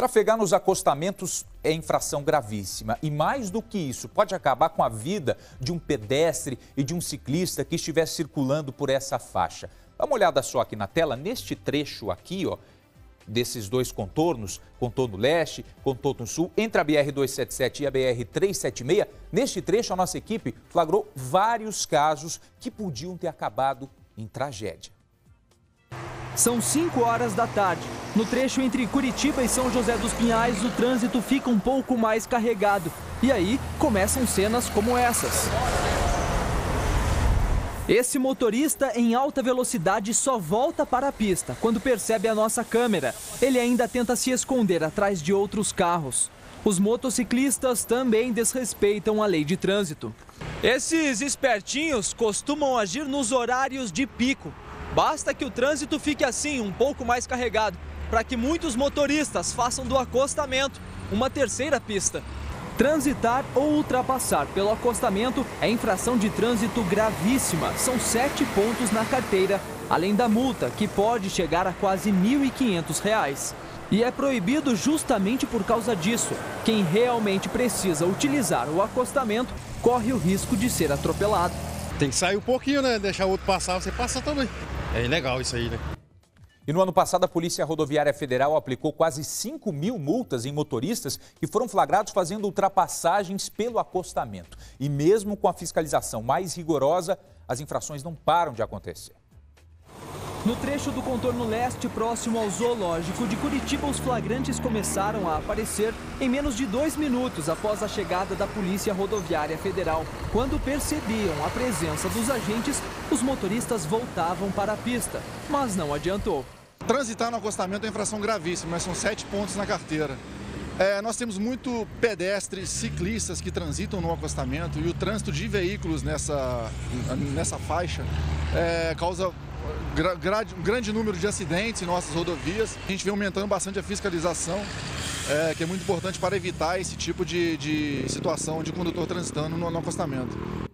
Trafegar nos acostamentos é infração gravíssima e, mais do que isso, pode acabar com a vida de um pedestre e de um ciclista que estiver circulando por essa faixa. Dá uma olhada só aqui na tela, neste trecho aqui, ó, desses dois contornos, contorno leste, contorno sul, entre a BR-277 e a BR-376, neste trecho a nossa equipe flagrou vários casos que podiam ter acabado em tragédia. São 5 horas da tarde. No trecho entre Curitiba e São José dos Pinhais, o trânsito fica um pouco mais carregado. E aí começam cenas como essas. Esse motorista em alta velocidade só volta para a pista quando percebe a nossa câmera. Ele ainda tenta se esconder atrás de outros carros. Os motociclistas também desrespeitam a lei de trânsito. Esses espertinhos costumam agir nos horários de pico. Basta que o trânsito fique assim, um pouco mais carregado, para que muitos motoristas façam do acostamento uma terceira pista. Transitar ou ultrapassar pelo acostamento é infração de trânsito gravíssima. São sete pontos na carteira, além da multa, que pode chegar a quase R$ 1.500. E é proibido justamente por causa disso. Quem realmente precisa utilizar o acostamento corre o risco de ser atropelado. Tem que sair um pouquinho, né? Deixar o outro passar, você passa também. É ilegal isso aí, né? E no ano passado, a Polícia Rodoviária Federal aplicou quase 5 mil multas em motoristas que foram flagrados fazendo ultrapassagens pelo acostamento. E mesmo com a fiscalização mais rigorosa, as infrações não param de acontecer. No trecho do contorno leste, próximo ao zoológico de Curitiba, os flagrantes começaram a aparecer em menos de dois minutos após a chegada da Polícia Rodoviária Federal. Quando percebiam a presença dos agentes, os motoristas voltavam para a pista, mas não adiantou. Transitar no acostamento é infração gravíssima, mas são sete pontos na carteira. É, nós temos muito pedestres, ciclistas que transitam no acostamento e o trânsito de veículos nessa, nessa faixa é, causa um grande número de acidentes em nossas rodovias. A gente vem aumentando bastante a fiscalização, é, que é muito importante para evitar esse tipo de, de situação de condutor transitando no, no acostamento.